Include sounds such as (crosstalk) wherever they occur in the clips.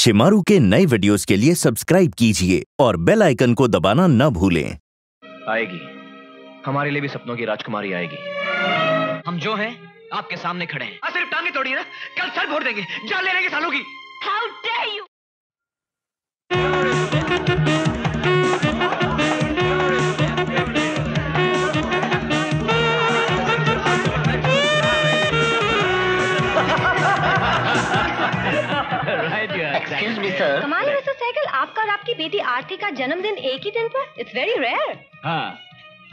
शिमारू के नए वीडियोस के लिए सब्सक्राइब कीजिए और बेल आइकन को दबाना न भूलें। आएगी। हमारे लिए भी सपनों की राजकुमारी आएगी। हम जो हैं आपके सामने खड़े हैं। सिर्फ़ टांगे तोड़िए ना कल सर भोर देंगे जान ले लेंगे सालों की। How dare you! और आपकी बेटी आरती का जन्मदिन एक ही दिन पर इट्स वेरी रेयर हाँ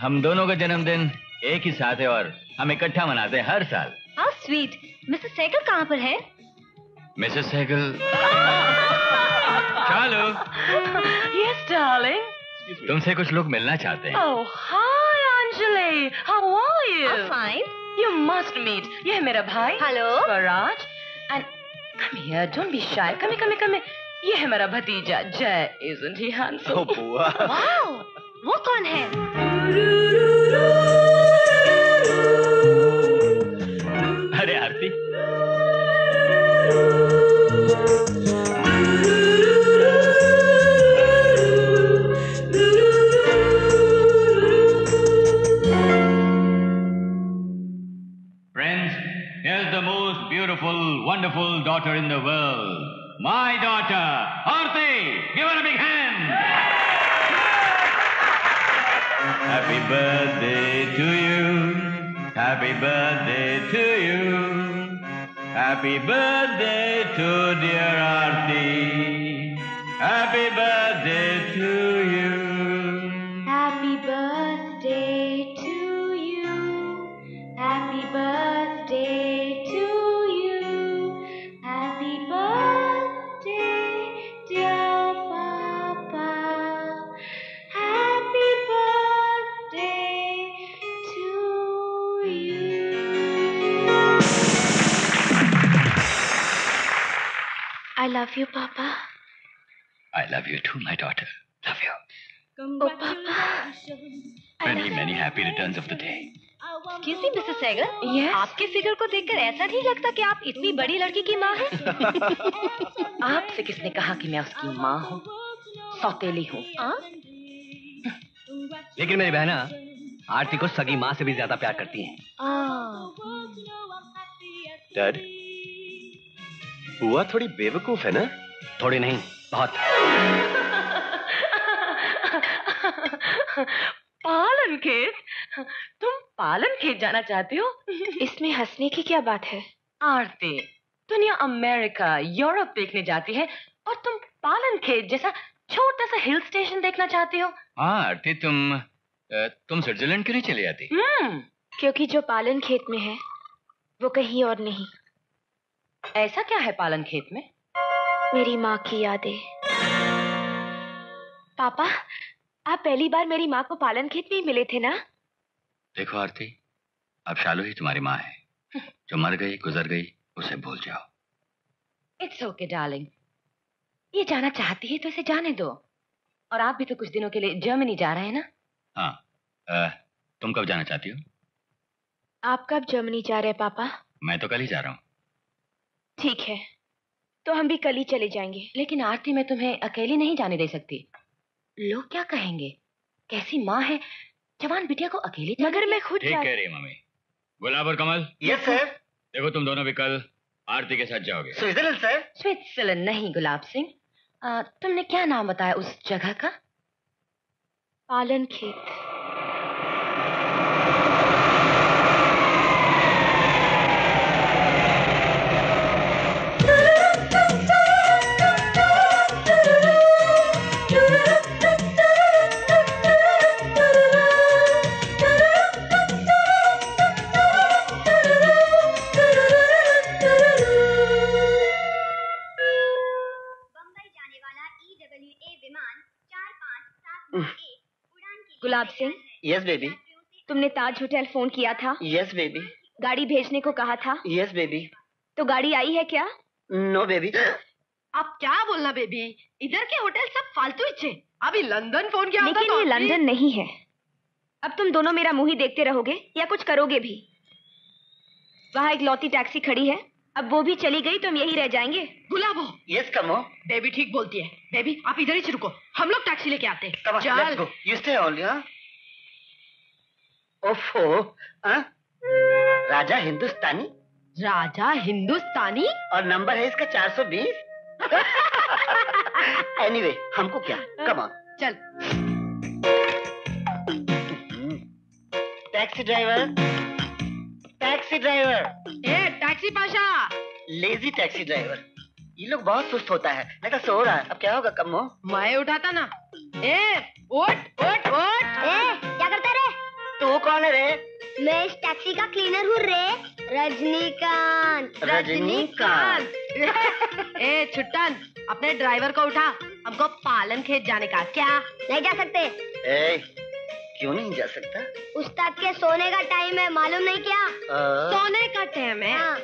हम दोनों का जन्मदिन एक ही साथ है और हम इकट्ठा मनाते हैं हर साल हाउ स्वीट मिस्टर साइकिल कहाँ पर है मिसेस सहगल (laughs) चालू Yes, darling. तुमसे कुछ लोग मिलना चाहते हैं Oh, hi, Anjali. How are you? Fine You must meet. ये है मेरा भाई. Hello. Swaraj. And come here. Don't be shy. Come here, come here, come here. ये है मेरा भतीजा जय. Isn't he handsome? बुआ वाओ वो कौन है अरे Aarti Friends, here's the most beautiful, wonderful daughter in the world. My daughter, Aarti. Give her a big hand. Happy birthday to you. Happy birthday to you. Happy birthday to dear love you, Papa. I love you too, my daughter. Love you. Oh, Papa. Many, many happy returns of the day. Excuse me, Mrs. Sehgal. Yes? आपके figure को देखकर ऐसा नहीं लगता कि आप इतनी बड़ी लड़की की माँ हैं? आपसे किसने कहा कि मैं उसकी माँ हूँ? सौतेली हूँ. हाँ? लेकिन मेरी बहना आरती को सगी माँ से भी ज़्यादा प्यार करती हैं आ, डैड बुआ थोड़ी बेवकूफ़ है ना? थोड़ी नहीं बहुत। पालन खेत? तुम पालन खेत जाना चाहते हो? इसमें हंसने की क्या बात है? आरती दुनिया अमेरिका यूरोप देखने जाती है और तुम पालन खेत जैसा छोटा सा हिल स्टेशन देखना चाहती हो। हाँ आरती तुम तुम स्विट्जरलैंड क्यों नहीं चले जाती हम्म। क्योंकि जो पालन खेत में है वो कहीं और नहीं। ऐसा क्या है पालन खेत में? मेरी माँ की यादें। पापा आप पहली बार मेरी माँ को पालन खेत में ही मिले थे ना? देखो आरती अब शालू ही तुम्हारी माँ है। जो मर गई गुजर गई उसे भूल जाओ। इट्स ओके डार्लिंग ये जाना चाहती है तो इसे जाने दो। और आप भी तो कुछ दिनों के लिए जर्मनी जा रहे हैं ना? हाँ। अ, तुम कब जाना चाहती हो? आप कब जर्मनी जा रहे हैं पापा? मैं तो कल ही जा रहा हूँ। ठीक है तो हम भी कल ही चले जाएँगे। लेकिन आरती मैं तुम्हें अकेली नहीं जाने दे सकती। लोग क्या कहेंगे? कैसी माँ है? जवान बिटिया को अकेली मगर मैं खुद ठीक कह रही मम्मी। गुलाब और कमल? यस सर देखो तुम दोनों भी कल आरती के साथ जाओगे। स्विट्जरलैंड सर स्विट्जरलैंड नहीं गुलाब सिंह। तुमने क्या नाम बताया उस जगह का? पालन खेत गुलाब सिंह। यस बेबी तुमने ताज होटल फ़ोन किया था। यस बेबी गाड़ी भेजने को कहा था। यस बेबी तो गाड़ी आई है क्या? नो बेबी अब क्या बोलना बेबी इधर के होटल सब फालतू इच्छे अभी लंदन फ़ोन किया लेकिन ये लंदन नहीं है। अब तुम दोनों मेरा मुँह ही देखते रहोगे या कुछ करोगे भी? वहाँ एक लौती टैक्सी खड़ी है। अब वो भी चली गई तो हम यही रह जाएँगे। गुलाबो यस कमो बेबी ठीक बोलती है। बेबी आप इधर ही रुको। हम लोग टैक्सी लेके आते हैं। यू ओफो हाँ राजा हिंदुस्तानी। राजा हिंदुस्तानी? और नंबर है इसका 420 एनीवे (laughs) हमको क्या? कम ऑन चल। टैक्सी ड्राइवर टैक्सी ड्राइवर ए taxi Pasha. Lazy taxi driver ये लोग बहुत सुस्त होता है। मैं तो सो रहा है। अब क्या होगा कमो मैं उठाता ना। ए ओट ओट ओट ए, क्या करता रे? तू कौन है रे? मैं इस टैक्सी का क्लीनर हूँ रे। रजनीकांत। रजनीकांत। ए छुट्टन अपने ड्राइवर को उठा। हमको पालन खेत जाने का। क्या? नहीं जा सकते। ए, क्यों नहीं जा सकता? उस्ताद के सोने का टाइम है मालूम नहीं क्या? आ, सोने का टाइम है? हाँ।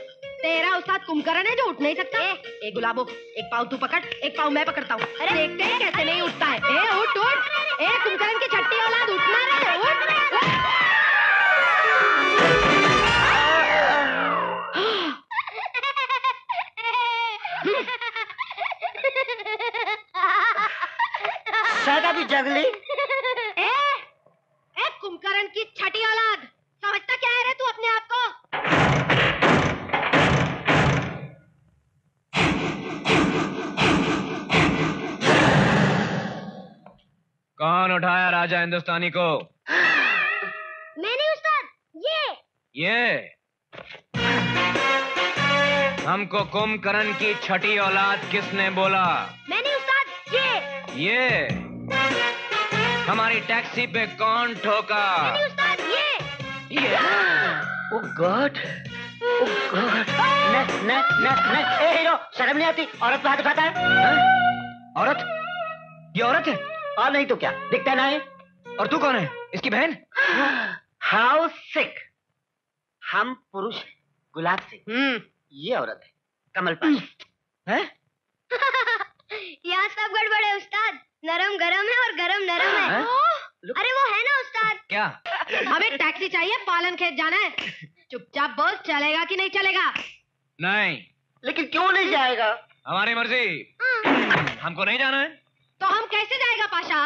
तेरा उस्ताद कुंभकर्ण है जो उठ नहीं सकता? ए। गुलाबो एक पाव तू पकड़ एक पाव मैं पकड़ता हूँ। अरे। देखते हैं कैसे नहीं उठता है। ए उठ उठ। ए कुंभकर्ण की छठी औलाद उठना रे उठ। उठ। शायद अभी जगली ए ए कुंभकर्ण की छठी औलाद समझता क्या है रे तू अपने आप को कौन राजा हिंदुस्तानी को। मैं नहीं उस्ताद ये। ये। हमको कुंभकर्ण की छठी औलाद किसने बोला? मैं नहीं उस्ताद ये। ये। हमारी टैक्सी पे कौन ठोका? नहीं उस्ताद ये। ये। ओ गॉड ओ गॉड न न न न ए हीरो शर्म नहीं आती? औरत पे हाथ उठाता है? हैं? औरत? ये औरत है? और नहीं तो क्या? दिखता ना है और तू कौन है? इसकी बहन? How sick. हम पुरुष हैं, गुलाब सिंह। हम्म। ये औरत है कमल हैं? (laughs) यहाँ सब गड़बड़ है उस्ताद। नरम गरम है और गरम नरम है। अरे वो है ना उस्ताद। क्या? (laughs) हमें टैक्सी चाहिए पालन खेत जाना है। (laughs) चुपचाप बोल चलेगा कि नहीं चलेगा? नहीं। लेकिन क्यों नहीं जाएगा? हमारी मर्ज़ी। हमको नहीं जाना है। तो हम कैसे जाएगा पाशा?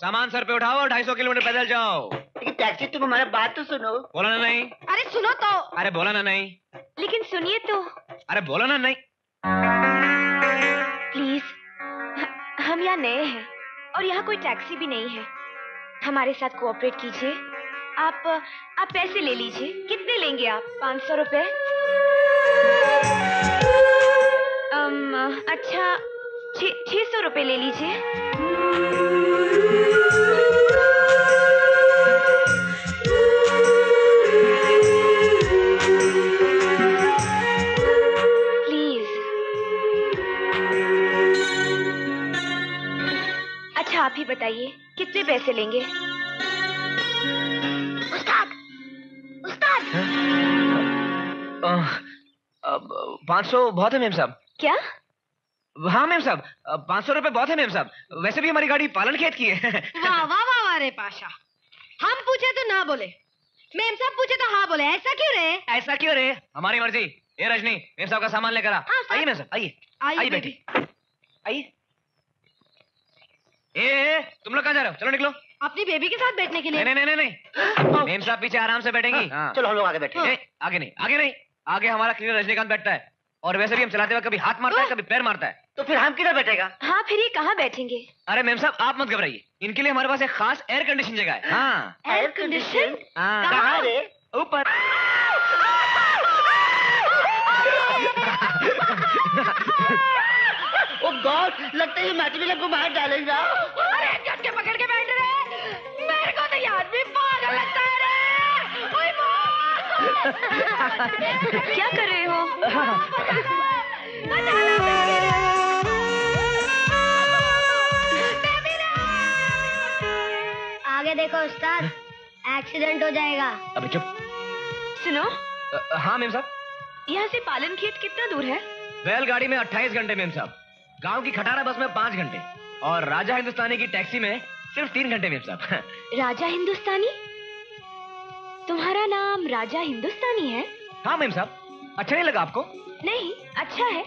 सामान सर पे उठाओ और 250 किलोमीटर पैदल जाओ। लेकिन टैक्सी तुम हमारा बात तो सुनो। बोला ना नहीं। अरे सुनो तो। अरे बोला ना नहीं। लेकिन सुनिए तो। अरे बोला ना नहीं। प्लीज़ हम यहाँ नए हैं और यहाँ कोई टैक्सी भी नहीं है। हमारे साथ कोऑपरेट कीजिए। आप आप पैसे ले लीजिए। कितने लेंगे आप? पाँच सौ रुपए? अम, अच्छा छह सौ रुपए ले लीजिए। ही बताइए कितने पैसे लेंगे? उस्ताद! उस्ताद! पाँच सौ बहुत है मेम साहब। क्या? हाँ मेम साहब पाँच सौ रुपए बहुत है मेम साहब। वैसे भी हमारी गाड़ी पालन खेत की है। (laughs) वाह वाह वाह वाह रे पाशा। हम पूछे तो ना बोले। मैम साहब पूछे तो हाँ बोले ऐसा क्यों रे? ऐसा क्यों रे? हमारी मर्ज़ी। ये रजनी मेम साहब का सामान लेकर आ। हाँ, आइए मेम साहब आइए। आइए। बेटी। आइए। ए, ए तुम लोग कहाँ जा रहे हो? चलो निकलो। अपनी बेबी के साथ बैठने के लिए। नहीं नहीं नहीं नहीं मेम साहब पीछे आराम से बैठेंगी। हाँ। चलो हम लोग आगे बैठे आगे नहीं आगे नहीं। आगे हमारा क्लीनर रजनीकांत बैठता है। और वैसे भी हम चलाते वक्त कभी हाथ मारता है कभी पैर मारता है। तो फिर हम किधर बैठेगा? हाँ फिर ये कहाँ बैठेंगे? अरे मैम साहब आप मत घबराइए। इनके लिए हमारे पास एक खास एयर कंडीशन जगह है। हाँ। एयर कंडीशन हाँ। कहाँ? ऊपर। (laughs) ओ गॉड लगता है ये मैटविल को मार डालेगा अरे झटके पकड़ के बैठ रहे मेरे को तो याद भी पागल लगता है रे। क्या कर रहे हो? आगे देखो उस्ताद एक्सीडेंट हो जाएगा। अबे चुप। सुनो। हाँ मेम साहब। यहाँ से पालन खेत कितना दूर है? बैलगाड़ी में 28 घंटे मेम साहब। गाँव की खटारा बस में पाँच घंटे और राजा हिंदुस्तानी की टैक्सी में सिर्फ़ तीन घंटे मेम साहब (laughs) राजा हिंदुस्तानी? तुम्हारा नाम राजा हिंदुस्तानी है? हाँ मेम साहब। अच्छा नहीं लगा आपको? नहीं अच्छा है।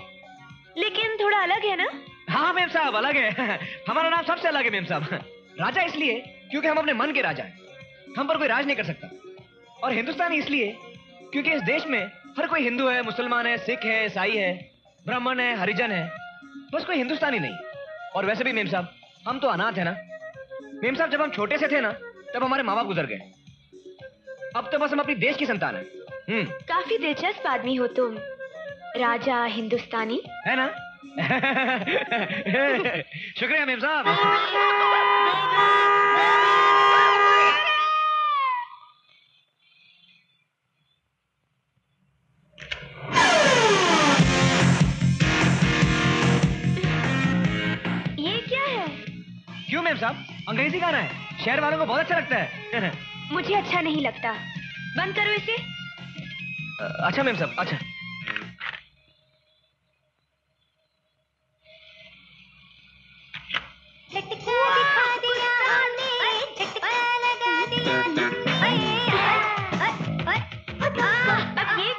लेकिन थोड़ा अलग है ना? हाँ मेम साहब अलग है। (laughs) हमारा नाम सबसे अलग है मेम साहब। (laughs) राजा इसलिए क्योंकि हम अपने मन के राजा हैं। हम पर कोई राज नहीं कर सकता। और हिंदुस्तानी इसलिए क्योंकि इस देश में हर कोई हिंदू है मुसलमान है सिख है ईसाई है ब्राह्मण है हरिजन है। बस कोई हिंदुस्तानी नहीं। और वैसे भी मेम साहब हम तो अनाथ है ना। मेम साहब जब हम छोटे से थे ना तब हमारे माँ बाप गुजर गए। अब तो बस हम अपनी देश की संतान है। हम्म। काफ़ी दिलचस्प आदमी हो तुम। राजा हिंदुस्तानी। है ना? (laughs) शुक्रिया मेम साहब। अंग्रेज़ी गाना है शहर वालों को बहुत अच्छा लगता है मुझे अच्छा नहीं लगता बंद करो इसे अच्छा मेम साहब अच्छा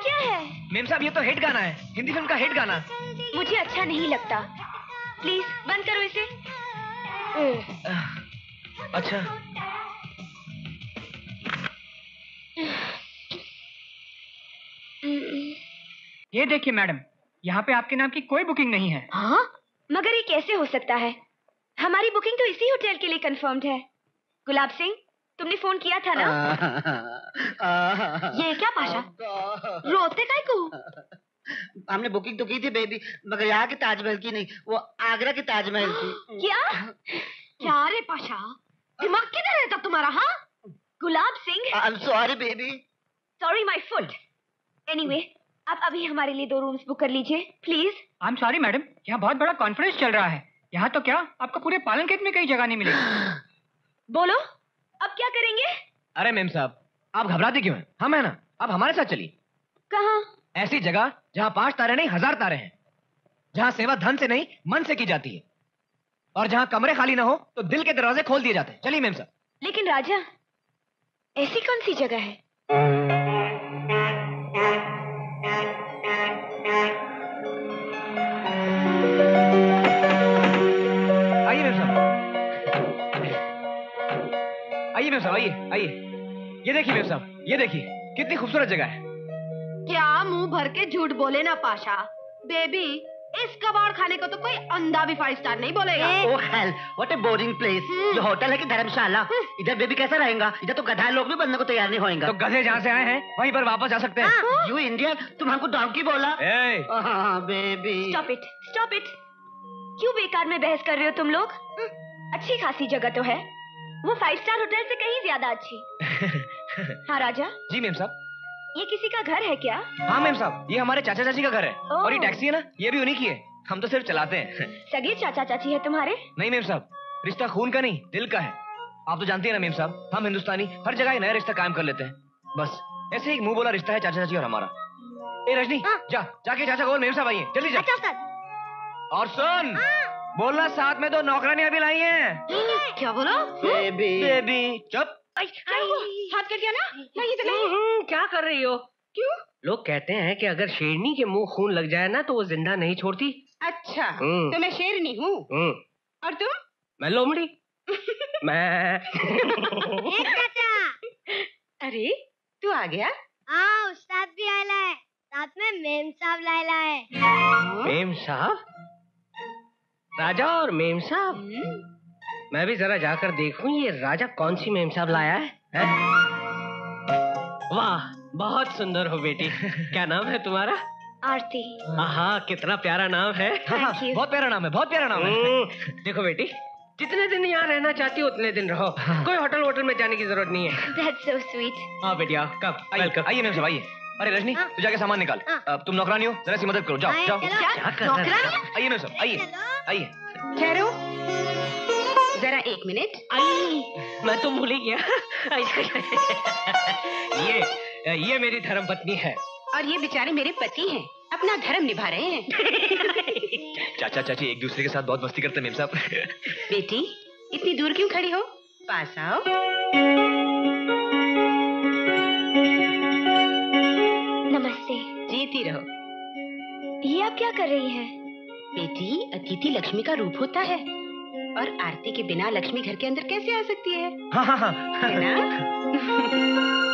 क्या है मेम साहब ये तो हिट गाना है हिंदी फ़िल्म का हिट गाना मुझे अच्छा नहीं लगता प्लीज़ बंद करो इसे अच्छा। ये देखिए मैडम यहाँ पे आपके नाम की कोई बुकिंग नहीं है। हाँ? मगर ये कैसे हो सकता है? हमारी बुकिंग तो इसी होटल के लिए कंफर्म्ड है। गुलाब सिंह तुमने फ़ोन किया था ना? ये क्या पाशा रोते काय को? हमने बुकिंग तो की थी बेबी मगर यहाँ के ताजमहल की नहीं वो आगरा के ताजमहल की। (gasps) क्या? क्या रे पाशा दिमाग किधर रहता तुम्हारा हाँ? Gulab Singh. I am sorry baby sorry my foot anyway आप अभी हमारे लिए दो रूम्स बुक कर लीजिए please I am sorry madam यहाँ बहुत बड़ा कॉन्फ्रेंस चल रहा है। यहाँ तो क्या आपको पूरे पालन खेत में कहीं जगह नहीं मिलेगी? (gasps) बोलो अब क्या करेंगे? अरे मेम साहब आप घबराते क्यों हैं? हम है ना आप हमारे साथ चलिए। कहाँ? ऐसी जगह जहाँ पाँच तारे नहीं हज़ार तारे हैं। जहाँ सेवा धन से नहीं मन से की जाती है। और जहाँ कमरे खाली ना हो तो दिल के दरवाजे खोल दिए जाते हैं। चलिए मेम साहब लेकिन राजा ऐसी कौन सी जगह है? आइए मेम साहब आइए मेम साहब आइए आइए। ये देखिए मेम साहब ये देखिए कितनी खूबसूरत जगह है। क्या मुँह भर के झूठ बोले ना पाशा? बेबी इस कबाड़ खाने को तो कोई अंधा भी फाइव स्टार नहीं बोलेगा। ओ hell what a boring place ये होटल है कि धर्मशाला। इधर बेबी कैसा रहेगा? इधर तो गधा लोग भी बनने को तैयार नहीं होएगा। तो गधे जहाँ से आए हैं वहीं पर वापस जा सकते हैं। यू इंडियन तुम हमको डॉन्की बोला। हाँ baby stop it stop it क्यों बेकार में बहस कर रहे हो तुम लोग? हम्म, अच्छी खासी जगह तो है। वो फाइव स्टार होटल से कहीं ज़्यादा अच्छी। (laughs) हाँ राजा? जी मेम साहब। ये किसी का घर है क्या? हाँ मेम साहब ये हमारे चाचा चाची का घर है। और ये टैक्सी है ना ये भी उन्हीं की है। हम तो सिर्फ़ चलाते हैं। (laughs) सगे चाचा चाची है तुम्हारे? नहीं मेम साहब रिश्ता खून का नहीं दिल का है। आप तो जानती हैं ना मेम साहब हम हिंदुस्तानी हर जगह नया रिश्ता कायम कर लेते हैं। बस ऐसे ही एक मुँह बोला रिश्ता है चाचा चाची और हमारा। ए रजनी जा जाके चाचा को बोल मेम साहब आइए जल्दी जा। और सुन बोलना साथ में दो नौकरानियाँ भी लाई हैं। क्या बोलो? Baby baby. चुप। हाथ कर दिया ना? नहीं तो नहीं हम्म, क्या कर रही हो? क्यों? लोग कहते हैं कि अगर शेरनी के मुँह खून लग जाए ना तो वो ज़िंदा नहीं छोड़ती। अच्छा हम्म। तो मैं शेरनी हूँ? हम्म, और तुम? मैं लोमड़ी। (laughs) मैं। (laughs) अरे तू आ गया? हाँ उस्ताद भी आयला है। साथ में मेम साहब लायला है। मेम साहब? राजा और मेम साहब? मैं भी जरा जाकर देखूँ ये राजा कौन सी मेम साहब लाया है, हैं? वाह बहुत सुंदर हो बेटी। (laughs) क्या नाम है तुम्हारा? आरती। हाँ कितना प्यारा नाम है। (laughs) हाँ, हाँ. बहुत प्यारा नाम है बहुत प्यारा नाम है। हम्म, देखो बेटी जितने दिन यहाँ रहना चाहती हो उतने दिन रहो। हाँ। कोई होटल वोटल में जाने की ज़रूरत नहीं है। दैट्स सो स्वीट हाँ बेटी आओ कब आइए वेलकम आइए मेम साहब आइए। अरे रजनी हाँ। तू जाके सामान निकाल। हाँ। तुम नौकरानी हो जरा सी मदद करो। जाओ जाओ। क्या कर आइए मेम साहब आइए चलो आइए। ठहरो। जरा एक मिनट। आई। मैं तो भूल ही गया। (laughs) (laughs) ये ये मेरी धर्म पत्नी है। और ये बेचारे मेरे पति हैं। अपना धर्म निभा रहे हैं। (laughs) चाचा चाची एक दूसरे के साथ बहुत मस्ती करते हैं मेम साहब। बेटी इतनी दूर क्यों खड़ी हो? पास आओ। नमस्ते। जीती रहो। ये आप क्या कर रही हैं? बेटी अतिथि लक्ष्मी का रूप होता है। और आरती के बिना लक्ष्मी घर के अंदर कैसे आ सकती है? हाँ हाँ हाँ। है ना? (laughs)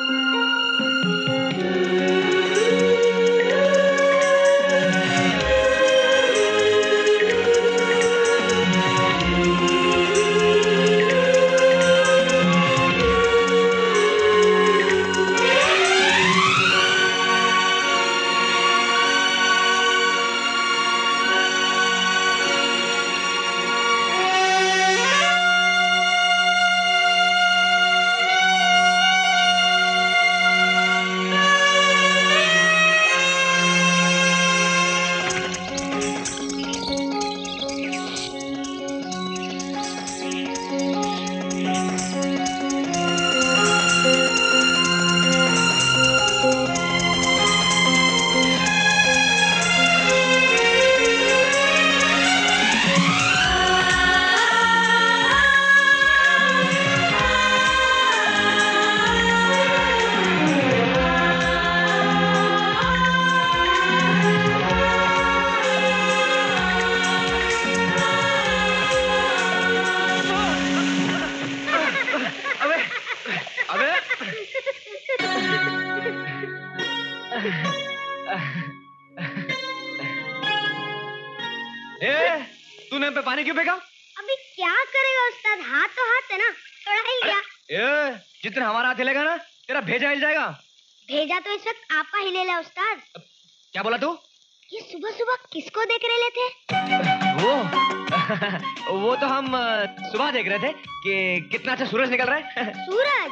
देख रहे थे कि कितना अच्छा सूरज निकल रहा है। (laughs) सूरज?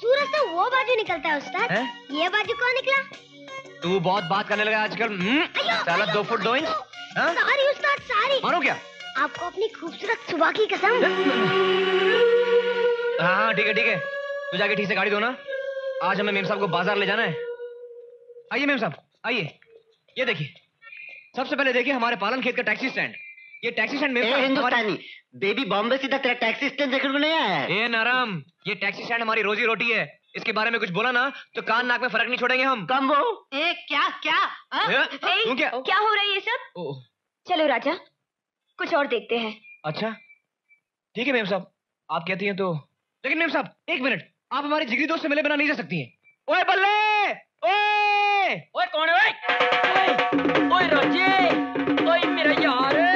सूरज तो वो बाजू निकलता है उस्ताद। हैं? ये बाजू कौन निकला? तू बहुत बात करने लगा आजकल। हम्म? साला दो फुट दो इंच। हाँ? सारी उस्ताद सारी। मानो क्या? आपको अपनी खूबसूरत सुबह की कसम। (laughs) हाँ ठीक है ठीक है। तू जाके ठीक से गाड़ी दो ना। आज हमें मेम साहब को बाज़ार ले जाना है। आइए मेम साहब आइए। ये देखिए सबसे पहले देखिए हमारे पालन खेत का टैक्सी स्टैंड। ये टैक्सी स्टैंड हमारे- हिंदुस्तानी। बेबी बॉम्बे सीधा तेरा टैक्सी स्टैंड देखने को नहीं आया है? ए नाराम। ये टैक्सी स्टैंड हमारी रोजी रोटी है। इसके बारे में कुछ बोला ना तो कान नाक में फ़र्क नहीं छोड़ेंगे हम। कम वो ए क्या क्या? हाँ? ए, ए, तू क्या? क्या हो रहा है ये सब? ओ, चलो राजा कुछ और देखते हैं। अच्छा। ठीक है मेम साहब। आप कहती हैं तो। लेकिन मेम साहब एक मिनट। आप हमारे जिगरी दोस्त से मिले बिना नहीं जा सकती हैं। ओए बल्ले! ओए! ओए कौन है ओए? ओए राजे। ओए मेरा यार। Oh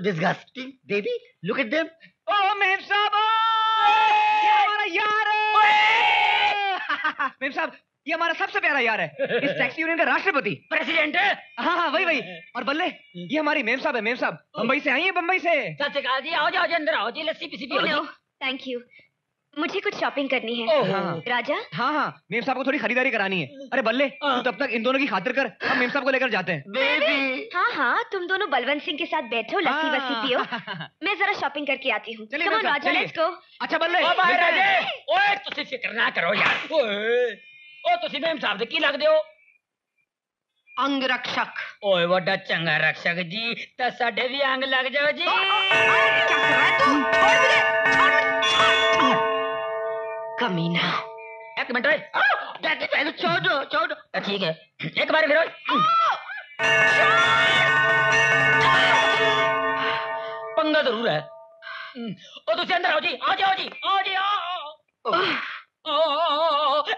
disgusting baby. Look at them. ओ मेम साहब ये हमारा यार है! मेम साहब (laughs) ये हमारा सबसे प्यारा यार है। (laughs) इस टैक्सी यूनियन का राष्ट्रपति। प्रेसिडेंट हाँ हाँ वही वही। और बल्ले ये हमारी मेम साहब है मेम साहब बम्बई से आई है बम्बई से। सत जी आओ जाओ जी अंदर आओ जी लस्सी पिसी पियो थैंक यू मुझे कुछ शॉपिंग करनी है। हाँ। राजा? हाँ हाँ मेम साहब को थोड़ी खरीदारी करानी है। हम्म। अरे बल्ले हाँ। तू तब तक इन दोनों की खातिर कर हम मेम साहब को लेकर जाते हैं। बेबी। हाँ हाँ तुम दोनों बलवंत सिंह के साथ बैठो लस्सी हाँ। वस्सी पियो। हाँ। (laughs) मैं जरा शॉपिंग करके आती हूँ। राजा लेट्स गो अच्छा बल्ले फ़िक्र ना करो यार। मेम साहब दे की लगदे हो? अंग रक्षक। ओए वड्डा चंगा रक्षक जी तो साढ़े भी अंग लग जाओ जी। क्या कर रहा है तू छोड़ छोड़ छोड़ कमीना एक मिनट डैडी पहले छोड़ दो छोड़ दो। ठीक है। एक बार विरोध पंगा ज़रूर है। हम्म, ओ तू अंदर आओ जी आओ जी आओ जी आओ जी आओ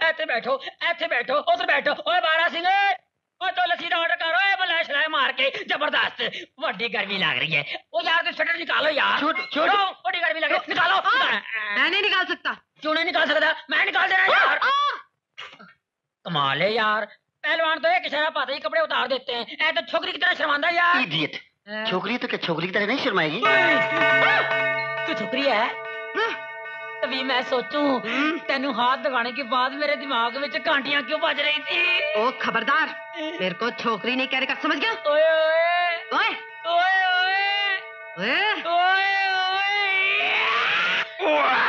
ऐसे बैठो ऐसे बैठो उधर बैठो। ओए बारा सिंह तो लसी का ऑर्डर करो ए मलाई शलाई मार के ज़बरदस्त। बड़ी गर्मी लग रही है। वो यार तो निकालो यार। छोड़ो गर्मी लग रही है। निकालो। मैं नहीं निकाल सकता। क्यों नहीं निकाल सकता? मैं निकाल देना यार। कमाल है यार। पहलवान तो एक इशारा पाते ही कपड़े उतार देते हैं। ऐ तो छोकरी की तरह शर्मांदा यार। Idiot छोकरी तो क्या छोकरी की तरह नहीं शर्माएगी? तू छोकरी है? तो भी मैं सोचूं तेनू हाथ लगाने के बाद मेरे दिमाग में कांटियाँ क्यों बज रही थी? ओ खबरदार। मेरे को छोकरी नहीं कहने का समझ गया? ओए। ओए ओए। ओए। ओए ओए। ओए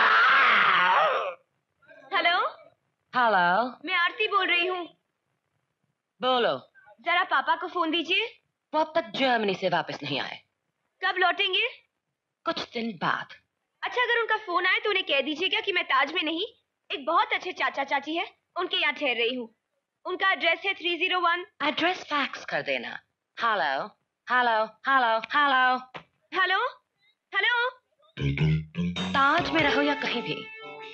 हेलो हेलो मैं आरती बोल रही हूँ। बोलो। जरा पापा को फ़ोन दीजिए। वो अब तक जर्मनी से वापस नहीं आए। कब लौटेंगे? कुछ दिन बाद। अच्छा अगर उनका फ़ोन आए तो उन्हें कह दीजिएगा कि मैं ताज में नहीं? एक बहुत अच्छे चाचा चाची है उनके यहाँ ठहर रही हूँ। उनका एड्रेस है three zero one address fax कर देना। Hello hello hello hello hello hello Taj में रहो या कहीं भी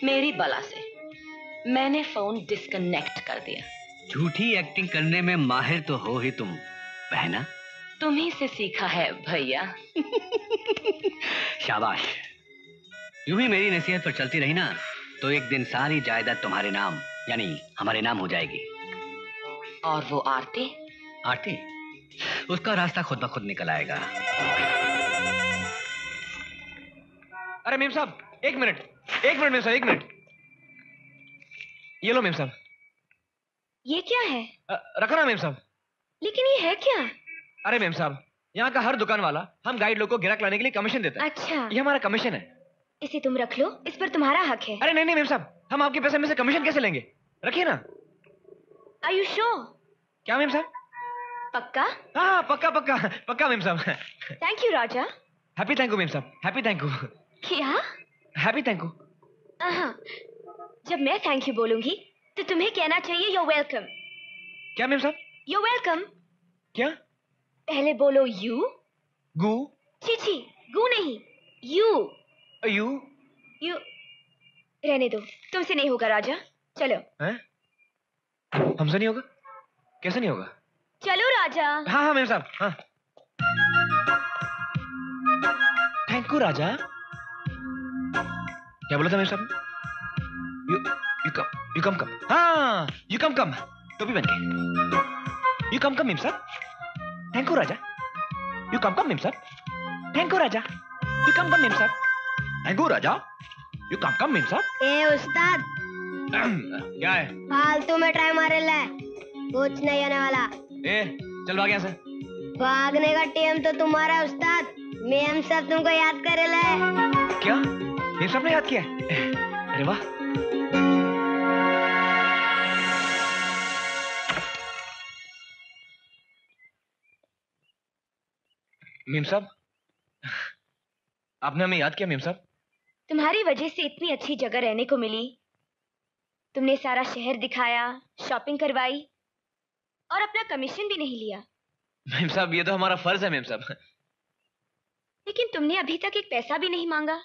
मेरी बला से। मैंने फ़ोन डिस्कनेक्ट कर दिया। झूठी एक्टिंग करने में माहिर तो हो ही तुम बहना। तुम्ही से सीखा है भैया। शाबाश। यूँ ही मेरी नसीहत पर चलती रही ना तो एक दिन सारी जायदाद तुम्हारे नाम यानी हमारे नाम हो जाएगी। और वो आरती? आरती? उसका रास्ता खुद ब खुद निकल आएगा। अरे मीम साहब एक मिनट एक मिनट मेम साहब एक मिनट। ये लो मेम साहब। ये क्या है? अ, रखो ना मेम साहब। लेकिन ये है क्या? अरे मेम साहब यहाँ का हर दुकान वाला हम गाइड लोग को गिराक लाने के लिए कमीशन देता है। अच्छा। ये हमारा कमीशन है। इसे तुम रख लो इस पर तुम्हारा हक है। अरे नहीं नहीं मेम साहब हम आपके पैसे में से कमीशन कैसे लेंगे? रखिए ना। आयुषो क्या मेम साहब? पक्का? हाँ हाँ पक्का पक्का पक्का मेम साहब। Thank you Raja happy thank you मेम साहब। हैप्पी थैंक यू क्या? हैप्पी थैंक यू हाँ। जब मैं थैंक यू बोलूँगी तो तुम्हें कहना चाहिए यो वेलकम क्या मेम साहब? यो वेलकम क्या? पहले बोलो यू गू छी छी गू नहीं यू यू यू रहने दो तुमसे नहीं होगा राजा। चलो। हैं? हमसे नहीं होगा? कैसे नहीं होगा? चलो राजा। हाँ हाँ मेम साहब हाँ। थैंक यू राजा। क्या बोला था मेम साहब? You you come you come come हाँ। यू कम कम टोपी बन के। यू कम कम मेम साहब thank you Raja you come come मेम साहब thank you Raja you come come मेम साहब thank you Raja you come come मेम साहब ए उस्ताद। (clears throat) क्या है? फालतू में ट्राई मारे ले। कुछ नहीं होने वाला। ए चल भाग यहाँ से भागने का टीम तो तुम्हारा उस्ताद। मेम सब तुमको याद करे ले। क्या? मेम साहब ने याद किया है? अरे वाह। मेम साहब आपने हमें याद किया मेम साहब? तुम्हारी वजह से इतनी अच्छी जगह रहने को मिली। तुमने सारा शहर दिखाया शॉपिंग करवाई और अपना कमीशन भी नहीं लिया। मेम साहब ये तो हमारा फ़र्ज़ है मेम साहब। लेकिन तुमने अभी तक एक पैसा भी नहीं मांगा।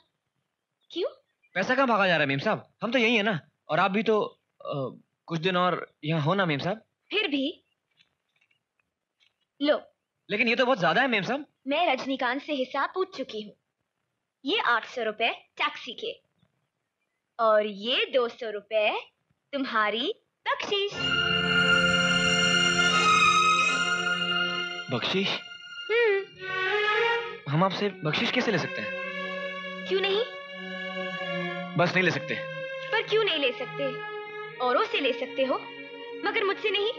क्यों? पैसा कहाँ भागा जा रहा है मेम साहब? हम तो यही है ना। और आप भी तो अ, कुछ दिन और यहाँ हो ना मेम साहब? फिर भी? लो लेकिन ये तो बहुत ज़्यादा है मेम साहब। मैं रजनीकांत से हिसाब पूछ चुकी हूँ। ये आठ सौ रुपए टैक्सी के। और ये दो सौ रुपए तुम्हारी बख्शीश। बख्शीश? हम्म। हम आपसे बख्शीश कैसे ले सकते हैं? क्यों नहीं? बस नहीं ले सकते। पर क्यों नहीं ले सकते? औरों से ले सकते हो मगर मुझसे नहीं।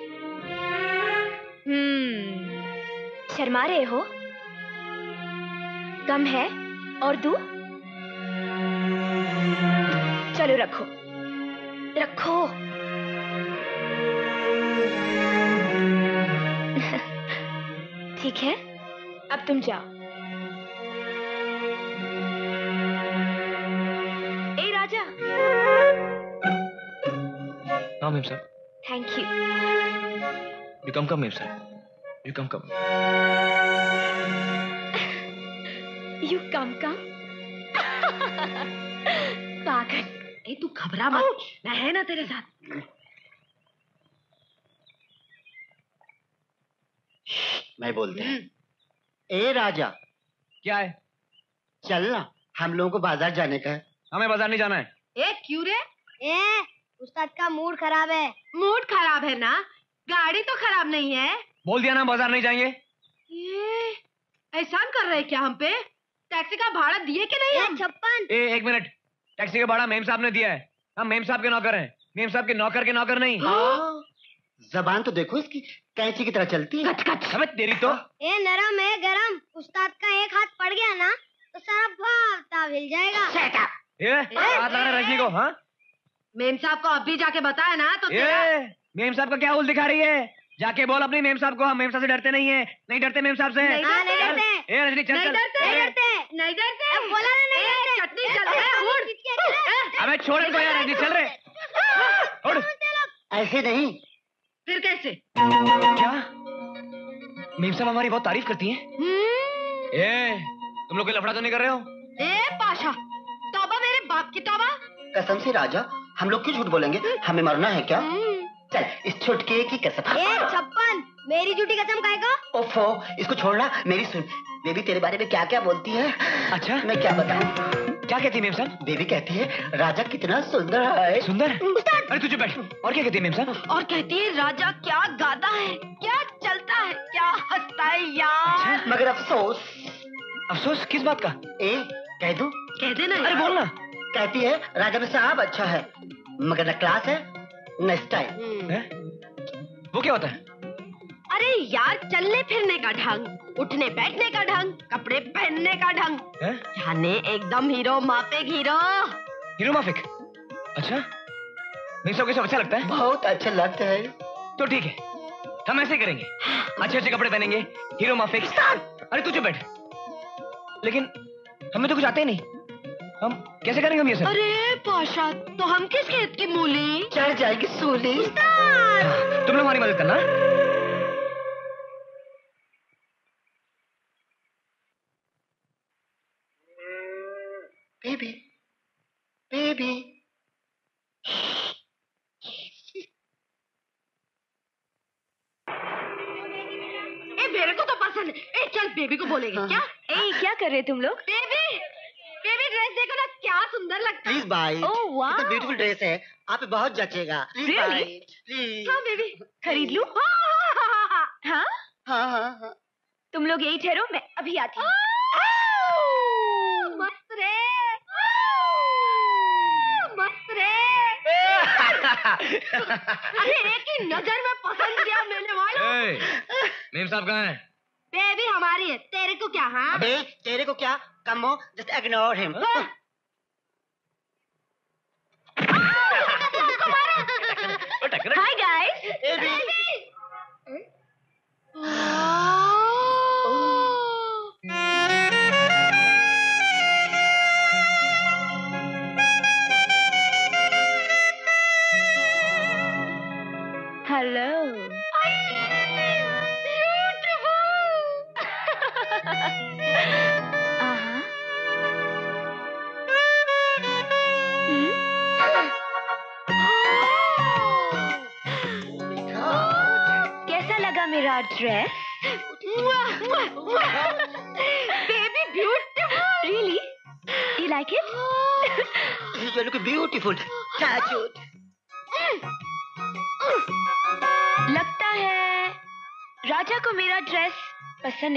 हम्म। शर्मा रहे हो? गम है और दू चलो रखो। रखो। (laughs) ठीक है अब तुम जाओ। ए राजा! हाँ ma'am thank you you come come ma'am साहब। You come come you come come पागल। ए तू घबरा मत। मैं है ना तेरे साथ। मैं बोलते हैं। ए राजा। क्या है? चल ना हम लोगों को बाज़ार जाने का है। हमें बाज़ार नहीं जाना है। ए क्यों रे? ए उस्ताद का मूड खराब है। मूड खराब है ना? गाड़ी तो खराब नहीं है। बोल दिया ना बाज़ार नहीं जाएँगे। ये एहसान कर रहे हैं क्या हम पे? टैक्सी का भाड़ा दिए कि नहीं हम? छप्पन। एक मिनट। टैक्सी का भाड़ा मेम साहब ने दिया है। हम मेम साहब के नौकर हैं। मेम साहब के नौकर के नौकर नहीं। जबान तो देखो इसकी कैंची की तरह चलती है। समझ तेरी तो। ए नरम है गरम। उस्ताद का एक हाथ पड़ गया ना तो सारा भावता हिल जाएगा। ये हाथ लगा रहा रजनी को हाँ? मेम साहब को अभी जाके बताया ना तो मेम साहब का क्या उल दिखा रही है? जाके बोल अपने मेम साहब को हम मेम साहब से डरते नहीं है। नहीं डरते मेम साहब से। नहीं हाँ। डरते। ए रजनी चल नहीं डरते नहीं डरते। नहीं डरते। बोला ना नहीं डरते। चटनी चल रहा उड़ अबे छोड़ इनको यार रजनी चल रहे। उड़ ऐसे नहीं। फिर कैसे? क्या? मेम साहब हमारी बहुत तारीफ़ करती हैं। ए तुम लोग कोई लफड़ा तो नहीं कर रहे हो? ए पाशा तौबा मेरे बाप की तौबा। कसम से राजा हम लोग क्यों झूठ बोलेंगे? हमें मरना है क्या? चल इस छुटके की कसम। ए छप्पन मेरी झूठी कसम खाएगा? ओफो इसको छोड़ना मेरी सुन। बेबी तेरे बारे में क्या क्या बोलती है? अच्छा। मैं क्या बताऊँ? क्या कहती है मेम साहब? बेबी कहती है राजा कितना सुंदर है। सुंदर? अरे तुझे बैठ। और क्या कहती है मेम साहब? और कहती है राजा क्या गाता है क्या चलता है क्या हंसता है यार अच्छा? मगर अफसोस। अफसोस? किस बात का? ए कह दूँ? कह देना अरे बोल ना कहती है राजा में साहब अच्छा है मगर न क्लास है। न स्टाइल हैं? वो क्या होता है? अरे यार चलने फिरने का ढंग उठने बैठने का ढंग कपड़े पहनने का ढंग। जाने एकदम हीरो माफिक हीरो। हीरो माफिक? अच्छा। साहब को सब अच्छा लगता है? बहुत अच्छा लगता है। तो ठीक है हम ऐसे ही करेंगे। अच्छे अच्छे कपड़े पहनेंगे हीरो माफिक। अरे तू चुप बैठ। लेकिन हमें तो कुछ आते ही नहीं। हम कैसे करेंगे हम ये सब? अरे पाशा तो हम किस खेत की मूली? चढ़ जाएगी सूली। तुम लोग हमारी मदद करना। Baby baby. ए मेरे को तो पसंद है। ए चल बेबी को बोलेंगे क्या? ए क्या कर रहे तुम लोग? बेबी देखो ना क्या सुंदर लगता है। प्लीज़ बाई ओह वाह ब्यूटीफुल ड्रेस है। आप बहुत जचेगा। Please Really? बाई प्लीज़ हाँ बेबी खरीद लूँ? हाँ हाँ? हाँ हाँ हाँ। तुम लोग यही ठहरो मैं अभी आती हूँ। मस्त रे। मस्त रे। (laughs) अरे एक ही नज़र में पसंद किया मैंने वाला। मेम साहब कहाँ हैं? बेबी हमारी है। तेरे को क्या हाँ? अबे तेरे को क्या? कमो on, just ignore हाय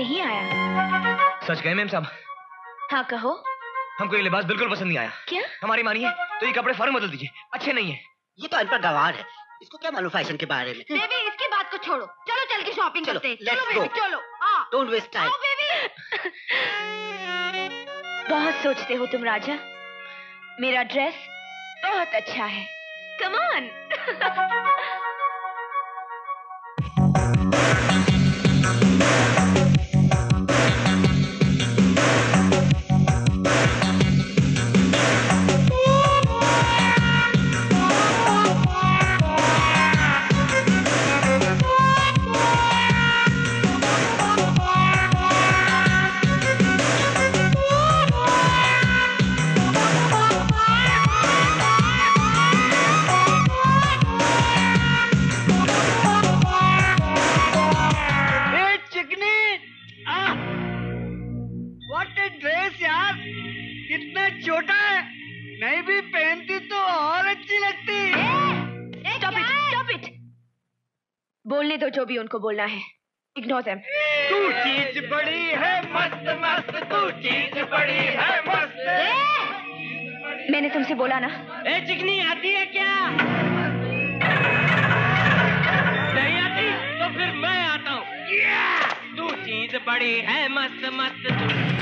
नहीं आया। सच कहे मेम साहब हाँ कहो। हमको ये लिबास बिल्कुल पसंद नहीं आया। क्या? हमारी मानिए तो ये कपड़े फ़ौरन बदल दीजिए अच्छे नहीं है। ये तो अनपढ़ गवार है। इसको क्या मालूम फ़ैशन के बारे में? बेबी इसकी बात को छोड़ो। चलो चल के शॉपिंग चलो, करते चलो बेबी चलो। हाँ। Don't waste time baby. बहुत सोचते हो तुम राजा। मेरा ड्रेस बहुत अच्छा है। कम (laughs) जो भी उनको बोलना है। इग्नोर देम तू चीज़ बड़ी है मस्त मस्त तू चीज़ बड़ी है मस्त। मैंने तुमसे बोला ना। ए चिकनी आती है क्या? नहीं आती तो फिर मैं आता हूँ। तू चीज़ बड़ी है मस्त मस्त तू।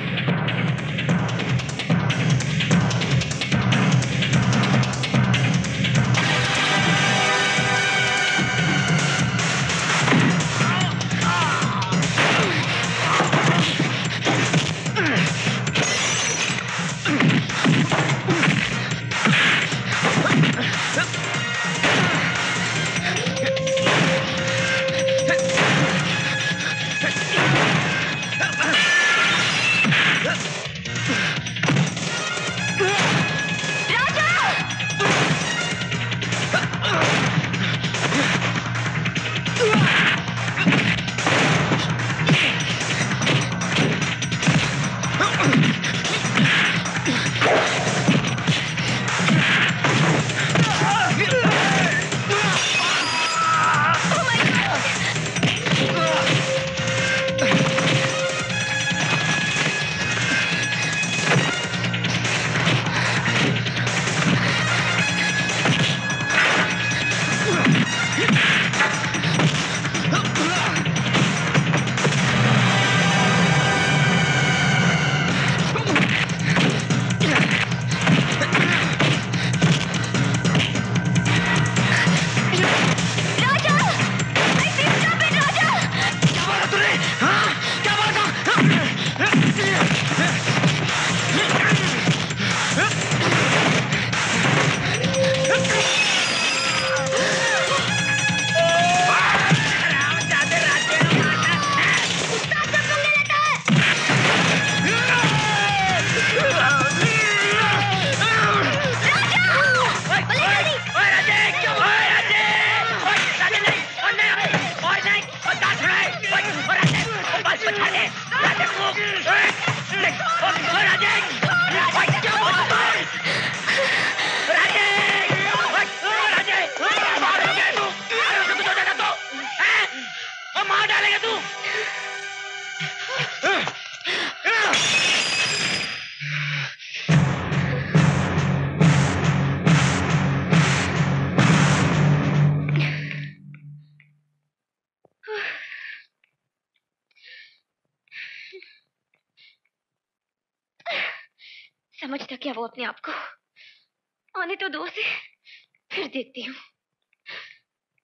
देखती हूँ।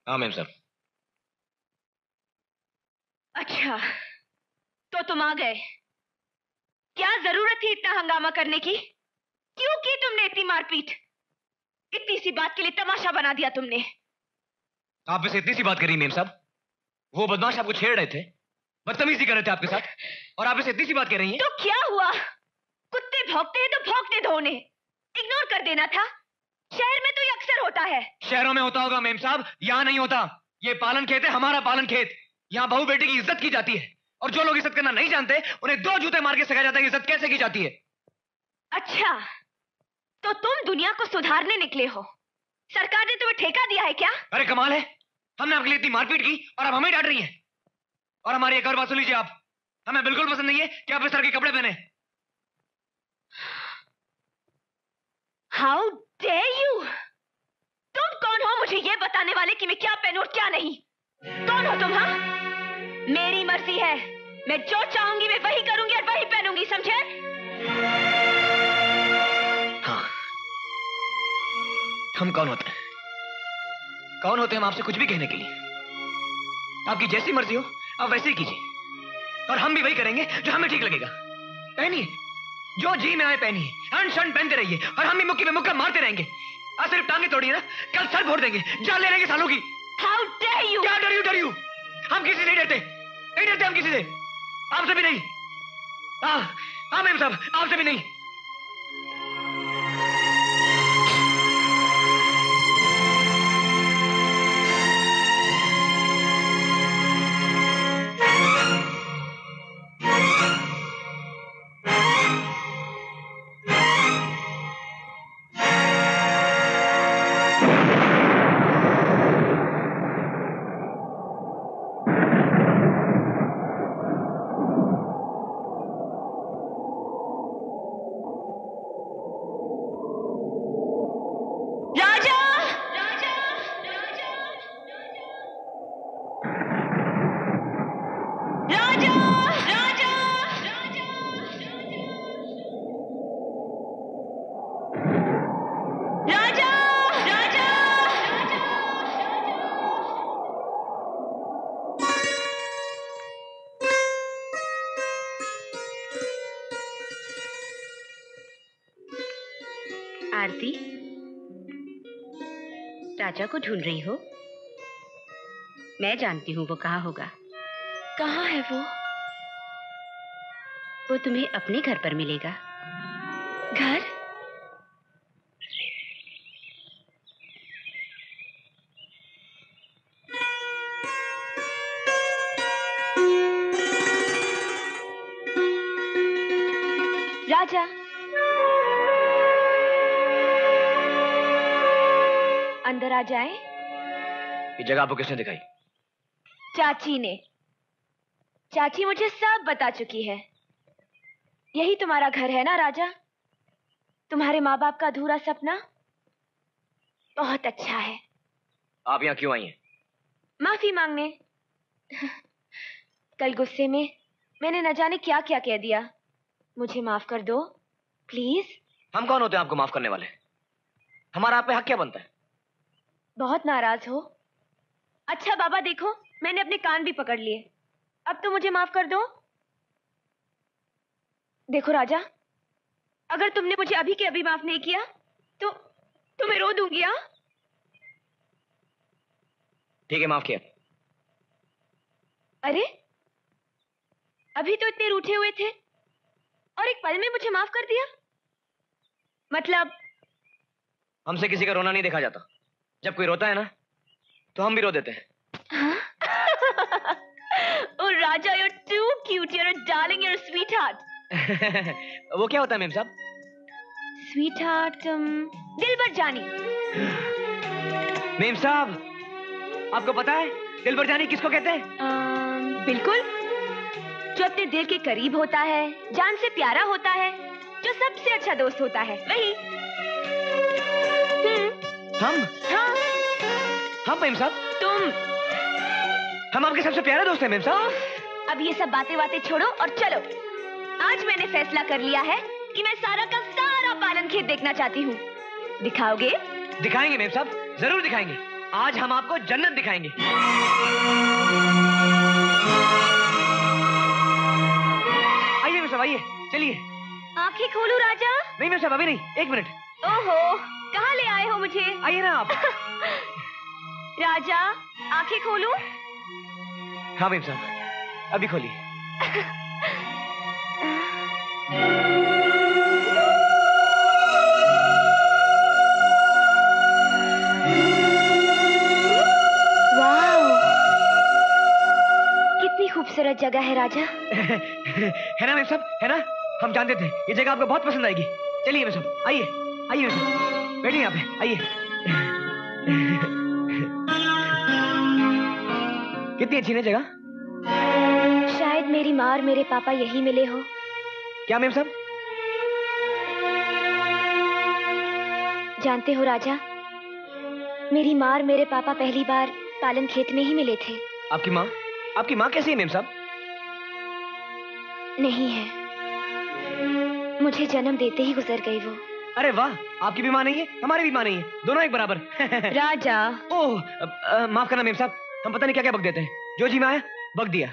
हाँ मैम साहब अच्छा तो तुम आ गए। क्या ज़रूरत थी इतना हंगामा करने की? क्यों की तुमने इतनी मारपीट? इतनी सी बात के लिए तमाशा बना दिया तुमने। आप वैसे इतनी सी बात करी मेम साहब। वो बदमाश आपको छेड़ रहे थे। बदतमीजी कर रहे थे आपके साथ। और आप वैसे इतनी सी बात कह रही हैं। तो क्या हुआ? कुत्ते भौंकते हैं तो भौंकने दो उन्हें। इग्नोर कर देना था। शहर में तो ये अक्सर होता है। शहरों में होता होगा मेम साहब। यहाँ नहीं होता। ये पालन खेत है हमारा पालन खेत। यहाँ बहू बेटी की इज़्ज़त की जाती है। और जो लोग इज़्ज़त करना नहीं जानते उन्हें दो जूते मार के सिखाया जाता है इज़्ज़त कैसे की जाती है। अच्छा तो तुम दुनिया को सुधारने निकले हो। सरकार ने तुम्हें ठेका दिया है क्या? अरे कमाल है। हमने आपके लिए इतनी मारपीट की और आप हमें डांट रही है। और हमारी एक और बात सुन लीजिए आप। हमें बिल्कुल पसंद नहीं है कि आप इस तरह के कपड़े पहने। हाउ डे यू तुम कौन हो मुझे ये बताने वाले कि मैं क्या पहनूं और क्या नहीं? कौन हो तुम हाँ? मेरी मर्ज़ी है। मैं जो चाहूँगी मैं वही करूँगी और वही पहनूँगी, समझे? हाँ। हम कौन होते हैं? कौन होते हैं हम आपसे कुछ भी कहने के लिए? आपकी जैसी मर्ज़ी हो, आप वैसे ही कीजिए। और हम भी वही करेंगे जो हमें ठीक लगेगा। पहनिए। जो जी में आए पहनिए अनशन पहनते रहिए और हम भी मुक्की में मुक्का मारते रहेंगे। आज सिर्फ़ टांगे तोड़िए ना कल सर फोड़ देंगे जान ले रहेंगे सालों की। How dare you? क्या डर यू डर यू? हम किसी से नहीं डरते नहीं डरते हम किसी से। आपसे भी नहीं। हाँ हाँ मैम साहब आपसे भी नहीं। राजा को ढूंढ रही हो? मैं जानती हूँ वो कहाँ होगा। कहाँ है वो? वो तुम्हें अपने घर पर मिलेगा। आ जाए? ये जगह आपको किसने दिखाई? चाची ने। चाची मुझे सब बता चुकी है। यही तुम्हारा घर है ना राजा? तुम्हारे माँ बाप का अधूरा सपना? बहुत अच्छा है। आप यहाँ क्यों आई हैं? माफ़ी मांगने। कल गुस्से में मैंने न जाने क्या क्या कह दिया। मुझे माफ़ कर दो प्लीज़। हम कौन होते हैं आपको माफ़ करने वाले? हमारा आप पे हक क्या बनता है? बहुत नाराज़ हो। अच्छा बाबा देखो मैंने अपने कान भी पकड़ लिए। अब तो मुझे माफ़ कर दो। देखो राजा अगर तुमने मुझे अभी के अभी माफ़ नहीं किया तो तो मैं रो दूँगी हाँ? ठीक है माफ़ किया। अरे अभी तो इतने रूठे हुए थे और एक पल में मुझे माफ़ कर दिया। मतलब हमसे किसी का रोना नहीं देखा जाता। जब कोई रोता है ना तो हम भी रो देते हैं। (laughs) oh Raja you're too cute you're a darling you're a sweetheart. (laughs) वो क्या होता है मेम साहब? Sweetheart um, दिल भर जानी। मेम साहब आपको पता है दिल भर जानी किसको कहते हैं? Um, बिल्कुल। जो अपने दिल के करीब होता है जान से प्यारा होता है जो सबसे अच्छा दोस्त होता है वही। हम? हाँ हम मेम साहब? तुम। हम आपके सबसे प्यारे दोस्त हैं मेम साहब। अब ये सब बातें बातें छोड़ो और चलो। आज मैंने फैसला कर लिया है कि मैं सारा का सारा पालन खेत देखना चाहती हूँ। दिखाओगे? दिखाएँगे मेम साहब। ज़रूर दिखाएँगे। आज हम आपको जन्नत दिखाएँगे। आइए मेम साहब आइए। चलिए। आँखें खोलू राजा। नहीं मेम साहब अभी नहीं। एक मिनट। ओहो। कहाँ ले आए हो मुझे? आइए ना आप। (laughs) राजा आँखें खोलू? हाँ मेम साहब। अभी खोलिए। कितनी खूबसूरत जगह है राजा। (laughs) है ना मेम साहब? है ना? हम जानते थे। ये जगह आपको बहुत पसंद आएगी। चलिए मेम साहब। आइए। आइए मेम साहब। बैठिए यहाँ पे आइए। कितनी अच्छी है जगह? शायद मेरी माँ और मेरे पापा यही मिले हो। क्या मेम साहब? जानते हो राजा मेरी माँ और मेरे पापा पहली बार पालन खेत में ही मिले थे। आपकी माँ? आपकी माँ कैसी है मेम साहब? नहीं है। मुझे जन्म देते ही गुजर गई वो। अरे वाह आपकी भी माँ नहीं है हमारी भी माँ नहीं है दोनों एक बराबर। (laughs) राजा। ओह माफ़ करना मेम साहब हम पता नहीं क्या क्या बक देते हैं। जो जी में आया बक दिया।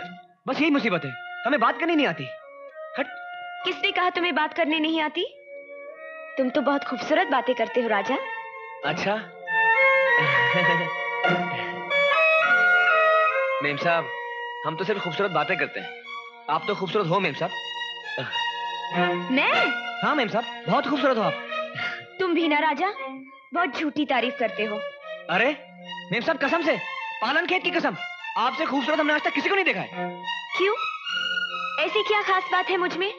बस यही मुसीबत है हमें बात करनी नहीं आती। हट। किसने कहा तुम्हें बात करने नहीं आती? तुम तो बहुत खूबसूरत बातें करते हो राजा। अच्छा? (laughs) मेम साहब हम तो सिर्फ़ खूबसूरत बातें करते हैं। आप तो खूबसूरत हो मेम साहब। मैं? हाँ मेम साहब बहुत खूबसूरत हो आप। तुम भी ना राजा। बहुत झूठी तारीफ़ करते हो। अरे मेम साहब कसम से। पालन खेत की कसम। आपसे खूबसूरत हमने आज तक किसी को नहीं देखा है। क्यों? ऐसी क्या खास बात है मुझमें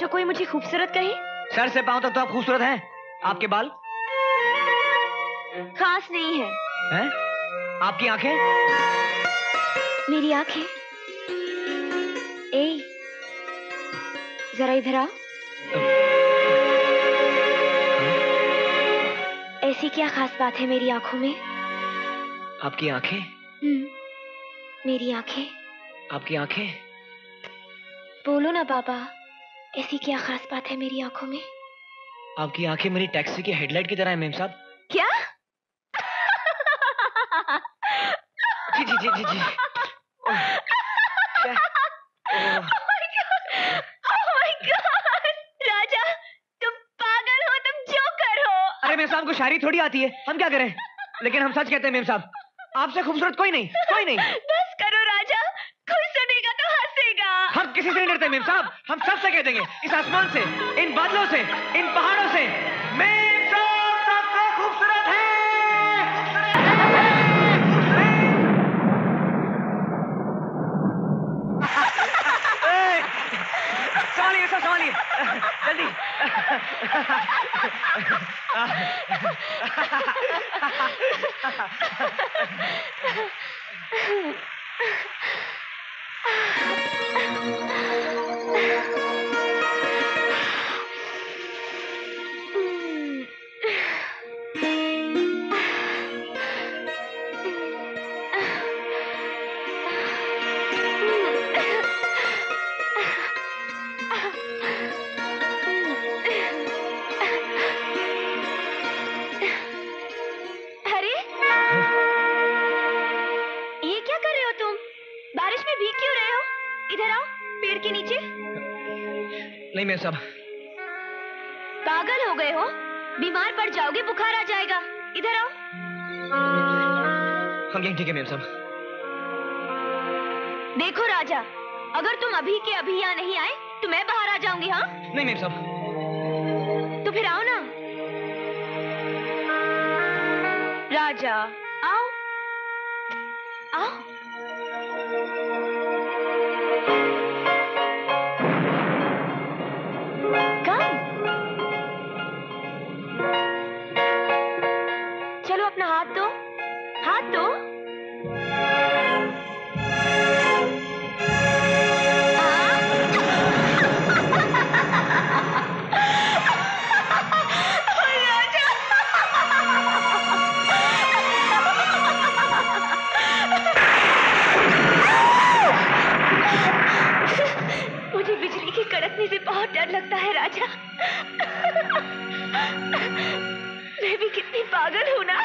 जो कोई मुझे खूबसूरत कहे? सर से पाँव तक तो आप खूबसूरत हैं। आपके बाल? खास नहीं है। हैं? आपकी आँखें? मेरी आँखें? ए जरा इधर आओ। ऐसी क्या खास बात है मेरी आँखों में? आपकी आँखें? हम्म, मेरी आँखें। आपकी आँखें? बोलो ना बाबा ऐसी क्या खास बात है मेरी आँखों में? आपकी आँखें मेरी टैक्सी की हेडलाइट की तरह है मेम साहब। क्या? जी जी जी जी जी ओह, क्या? ओह, Oh my God! राजा तुम पागल हो तुम जोकर हो अरे अरे मेम साहब को शायरी थोड़ी आती है। हम क्या करें? लेकिन हम सच कहते हैं मेम साहब आपसे खूबसूरत कोई नहीं कोई नहीं। बस करो राजा कोई सुनेगा तो हंसेगा। हम किसी से नहीं डरते मेम साहब हम सबसे कह देंगे इस आसमान से इन बादलों से इन पहाड़ों से। मेम साहब सबसे खूबसूरत है (laughs) ए, संभालिए सब संभालिए। जल्दी। (laughs) ハハハハ。में भीग क्यों रहे हो? इधर आओ पेड़ के नीचे। नहीं मेम साहब। पागल हो गए हो? बीमार पड़ जाओगे बुखार आ जाएगा। इधर आओ। हम यहीं ठीक है मेम साहब। देखो राजा अगर तुम अभी के अभी यहाँ नहीं आए तो मैं बाहर आ जाऊँगी हाँ? नहीं मेम साहब। तो फिर आओ ना। राजा आओ। आओ। लगता है राजा। मैं भी कितनी पागल हूँ ना।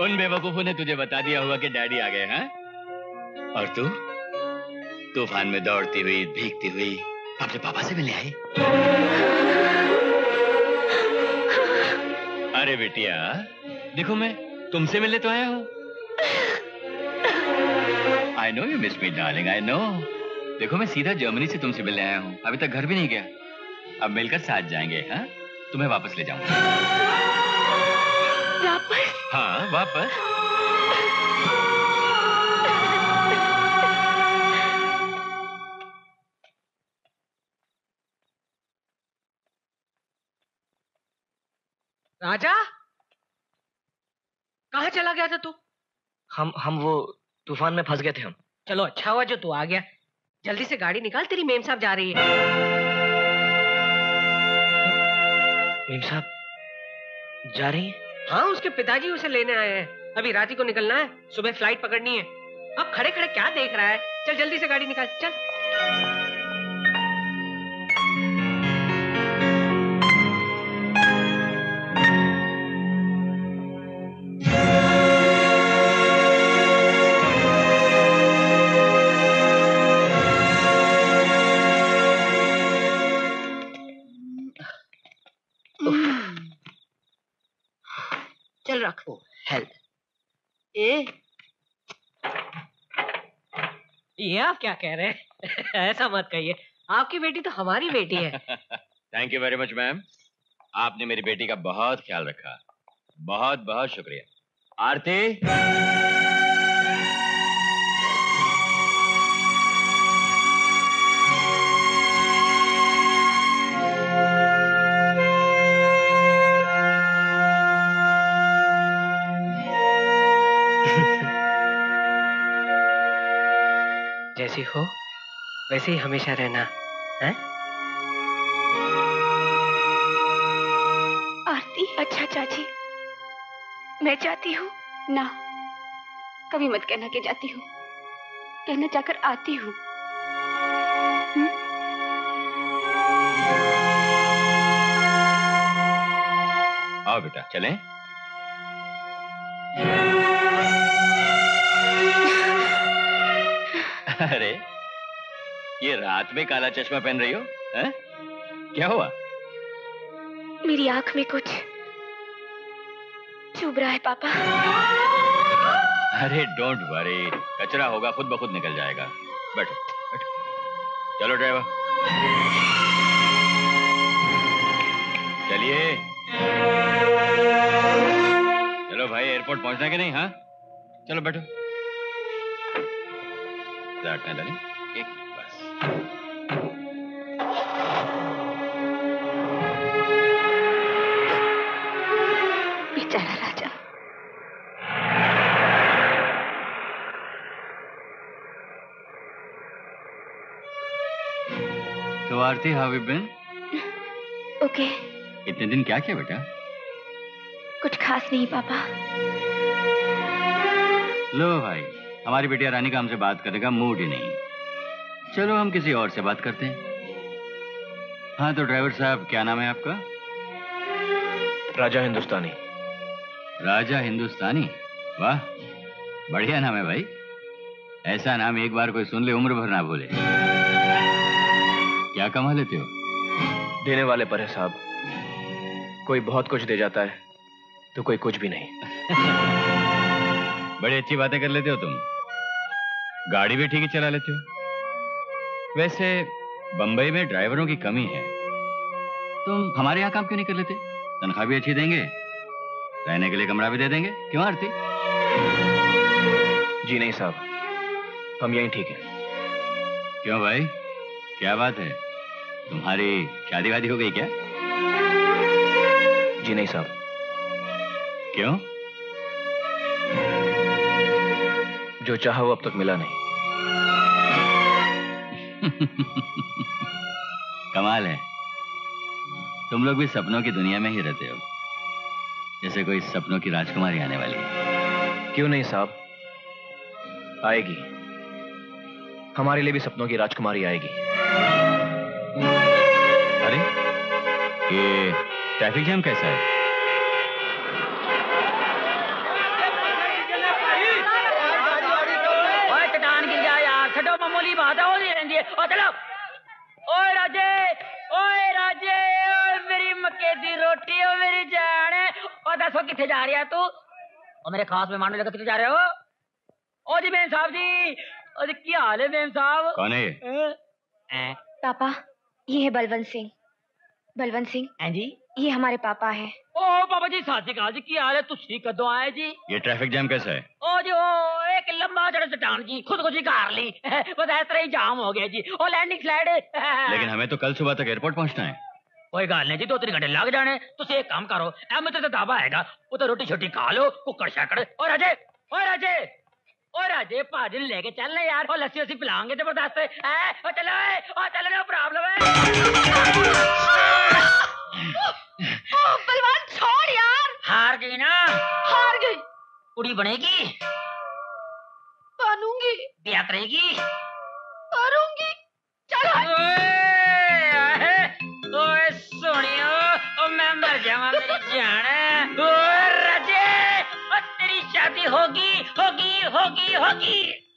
उन बेवकूफों ने तुझे बता दिया होगा कि डैडी आ गए हैं? और तू? तूफ़ान में दौड़ती हुई, भीगती हुई, अपने पापा से मिलने आई? अरे बेटिया, देखो मैं तुमसे मिलने तो आया हूँ। I know you miss me darling I know देखो मैं सीधा जर्मनी से तुमसे मिलने आया हूँ। अभी तक घर भी नहीं गया। अब मिलकर साथ जाएँगे हाँ? तुम्हें वापस ले जाऊँगा। वापस। हाँ वापस। राजा? कहा चला गया था तू? हम हम वो तूफ़ान में फंस गए थे हम। चलो अच्छा हुआ जो तू आ गया। जल्दी से गाड़ी निकाल तेरी मेम साहब जा रही है। मेम साहब जा रही हैं? हाँ उसके पिताजी उसे लेने आए हैं। अभी रात ही को निकलना है, सुबह फ़्लाइट पकड़नी है। अब खड़े खड़े क्या देख रहा है? चल, जल्दी से गाड़ी निकाल, चल। ये आप क्या कह रहे हैं? (laughs) ऐसा मत कहिए। आपकी बेटी तो हमारी बेटी है। Thank you very much ma'am आपने मेरी बेटी का बहुत ख्याल रखा। बहुत बहुत शुक्रिया। आरती? जैसी हो वैसे ही हमेशा रहना है? आरती? अच्छा चाची। मैं जाती हूँ ना कभी मत कहना कि जाती हूँ। कहना चाहकर आती हूँ। आओ बेटा चलें। (laughs) अरे ये रात में काला चश्मा पहन रही हो हैं? क्या हुआ? मेरी आँख में कुछ चुभ रहा है पापा। अरे डोंट वरी कचरा होगा खुद ब खुद निकल जाएगा। बैठो बैठो। चलो ड्राइवर चलिए। चलो भाई एयरपोर्ट पहुँचना कि नहीं हाँ? चलो बैठो। डालें एक बस। बेचारा राजा। तो आरती यू बीन ओके। इतने दिन क्या किया बेटा? कुछ खास नहीं पापा। लो भाई। हमारी बेटिया रानी का हमसे बात करने का मूड ही नहीं। चलो हम किसी और से बात करते हैं। हाँ तो ड्राइवर साहब क्या नाम है आपका? राजा हिंदुस्तानी। राजा हिंदुस्तानी? वाह बढ़िया नाम है भाई। ऐसा नाम एक बार कोई सुन ले उम्र भर ना भूले। क्या कमा लेते हो? देने वाले पर है साहब। कोई बहुत कुछ दे जाता है तो कोई कुछ भी नहीं। (laughs) बड़ी अच्छी बातें कर लेते हो तुम। गाड़ी भी ठीक ही चला लेते हो। वैसे बंबई में ड्राइवरों की कमी है। तुम हमारे यहाँ काम क्यों नहीं कर लेते? तनख्वाह भी अच्छी देंगे रहने के लिए कमरा भी दे देंगे। क्यों आरती? जी नहीं साहब हम यहीं ठीक है। क्यों भाई? क्या बात है? तुम्हारी शादी वादी हो गई क्या? जी नहीं साहब। क्यों? जो चाहा वो अब तक मिला नहीं। (laughs) कमाल है। तुम लोग भी सपनों की दुनिया में ही रहते हो। जैसे कोई सपनों की राजकुमारी आने वाली है। क्यों नहीं साहब? आएगी। हमारे लिए भी सपनों की राजकुमारी आएगी। अरे ये ट्रैफ़िक जैम कैसा है ओए चट्टान गिर जा यार छठो मामूली बात है हो नहीं रहती है ओ चलो ओए राजे ओए राजे ओए मेरी मक्के दी रोटी ओ मेरी जान ओ दसो किथे जा रही है तू? ओ मेरे खास मेहमान लेकर किथे जा रहे हो? ओ जी मेम साहब जी। ओ जी क्या हाल है मेम साहब? कौन है ये? हैं? पापा ये है बलवंत सिंह। बलवंत सिंह हैं जी? ये हमारे पापा है। ओ पापा जी सत श्रीकाल जी की हाल है? तू तुसी कदों आए जी? ये ट्रैफ़िक जैम कैसा है? ओ जी ओ एक लंबा चढ़ चट्टान जी खुद खुद ही कार ली। (laughs) बस इस तरह ही जाम हो गया जी। ओ लैंडिंग स्लाइड। लेकिन हमें तो कल सुबह तक एयरपोर्ट पहुँचना है। कोई गल नहीं जी दो तीन घंटे लग जाने। तुम एक काम करो एम तो दावा हैगा वो तो रोटी छोटी खा लो कुकड़ शाकड़ और अजय और अजय और अजय भाजी लेके चलना यार और लस्सी वस्सी पिलाएँगे ज़बरदस्त। है चलो ओ चलो नो प्रॉब्लम है ओ बलवान छोड़ यार। हार गई ना? हार गई। कुड़ी बनेगी? बनूँगी। ब्याह करेगी? करूँगी। चलो। जान। राजे ओ तेरी शादी होगी होगी होगी होगी।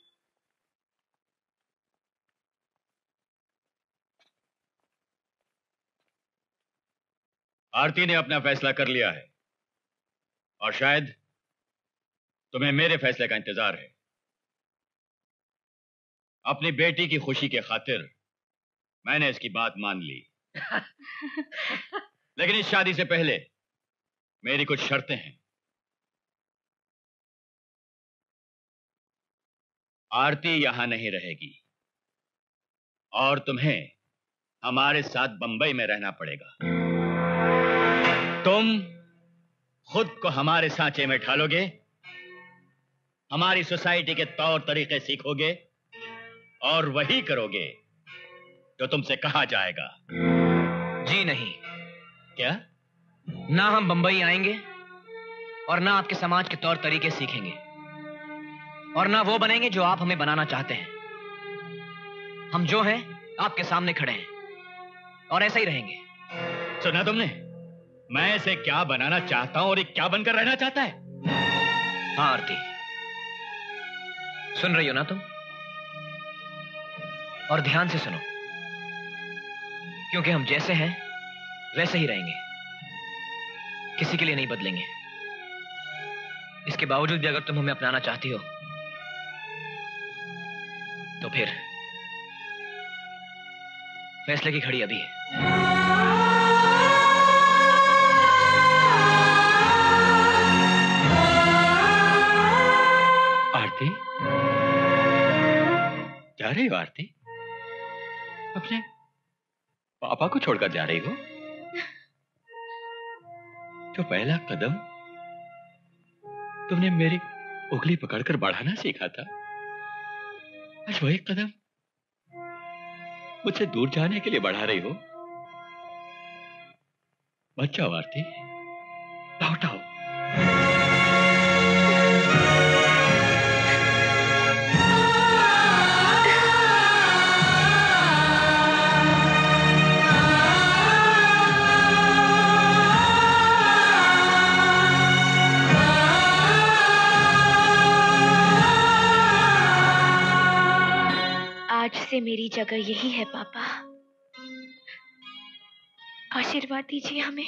आरती ने अपना फैसला कर लिया है। और शायद तुम्हें मेरे फैसले का इंतज़ार है। अपनी बेटी की खुशी के खातिर मैंने इसकी बात मान ली। (laughs) लेकिन इस शादी से पहले मेरी कुछ शर्तें हैं। आरती यहाँ नहीं रहेगी। और तुम्हें हमारे साथ बंबई में रहना पड़ेगा। तुम खुद को हमारे सांचे में ढालोगे, हमारी सोसाइटी के तौर तरीके सीखोगे, और वही करोगे जो तुमसे कहा जाएगा। जी नहीं। क्या? ना हम बंबई आएँगे और ना आपके समाज के तौर तरीके सीखेंगे और ना वो बनेंगे जो आप हमें बनाना चाहते हैं। हम जो हैं आपके सामने खड़े हैं और ऐसे ही रहेंगे। सुना तुमने? मैं इसे क्या बनाना चाहता हूँ और ये क्या बनकर रहना चाहता है? हाँ आरती। सुन रही हो ना तुम? और ध्यान से सुनो क्योंकि हम जैसे हैं वैसे ही रहेंगे। किसी के लिए नहीं बदलेंगे। इसके बावजूद भी अगर तुम हमें अपनाना चाहती हो तो फिर फैसले की खड़ी अभी है। आरती? जा रही हो आरती? अपने पापा को छोड़कर जा रही हो? जो पहला कदम तुमने मेरी उंगली पकड़कर बढ़ाना सीखा था, आज वही कदम मुझसे दूर जाने के लिए बढ़ा रही हो। बच्चा वारती आरती मेरी जगह यही है पापा। आशीर्वाद दीजिए हमें।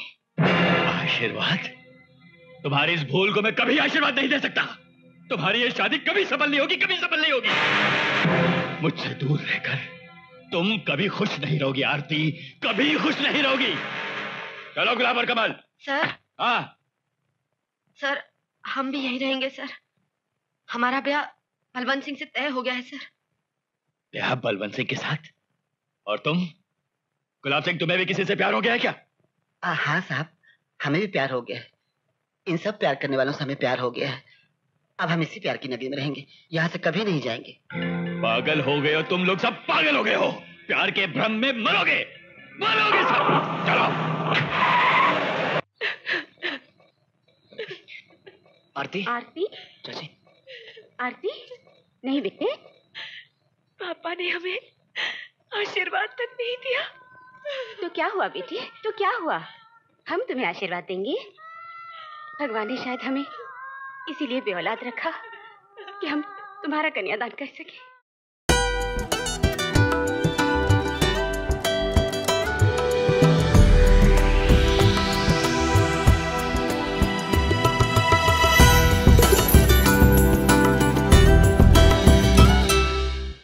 आशीर्वाद? तुम्हारी इस भूल को मैं कभी आशीर्वाद नहीं दे सकता। तुम्हारी ये शादी कभी सफल नहीं होगी कभी सफल नहीं होगी। मुझसे दूर रहकर तुम कभी खुश नहीं रहोगी आरती कभी खुश नहीं रहोगी। चलो गुलाब और कमल। सर। हाँ। सर हम भी यहीं रहेंगे सर। हमारा ब्याह बलवंत सिंह से तय हो गया है सर। ब्याह बलवंत सिंह के साथ? और तुम? गुलाब सिंह तुम्हें भी किसी से प्यार हो गया है क्या? आ, हाँ साहब हमें भी प्यार हो गया है। इन सब प्यार करने वालों से हमें प्यार हो गया है। अब हम इसी प्यार की नदी में रहेंगे यहाँ से कभी नहीं जाएँगे। पागल हो गए हो तुम लोग सब पागल हो गए हो। प्यार के भ्रम में मरोगे मरोगे सब। चलो। आरती? आरती? आरती? नहीं बेटे पापा ने हमें आशीर्वाद तक नहीं दिया। तो क्या हुआ बेटी? तो क्या हुआ? हम तुम्हें आशीर्वाद देंगे। भगवान ने शायद हमें इसीलिए बेऔलाद रखा कि हम तुम्हारा कन्यादान कर सके।